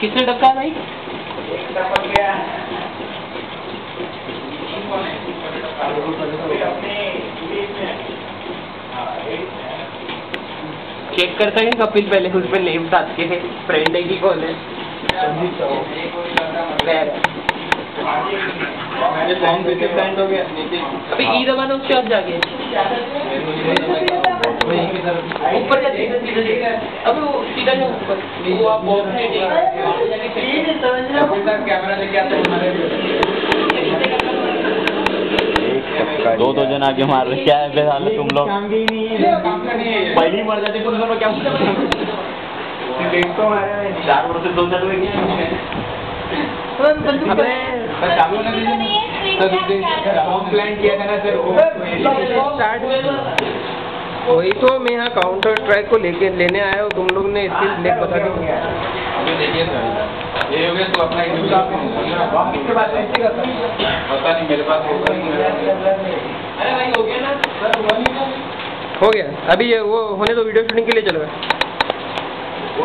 किसने डका भाई? चेक करता है कपिल पहले उस पर नेम साथ के फ्रेंड है? कि कौन है। अभी ई दबाना उसके बाद जाके। ऊपर का सीधा सीधा सीधा अबे वो सीधा जाओ ऊपर वो आप बॉक्स में कैमरा लेके आते दो दो जन आगे मार रहे क्या है बेहाल तुम लोग? पहली मर जाते तुम लोग क्या चार वर्ष दो जन हुए प्लान किया था ना सर स्टार्ट वही तो मैं यहाँ काउंटर ट्रैक को लेके लेने आया हूँ तुम लोग ने इसकी लेक बता दी। देखिए सर ये हो गया तो अपना पता नहीं मेरे पास होगा अरे भाई हो गया हो गया। अभी ये वो होने तो वीडियो शूटिंग के लिए चलो। हो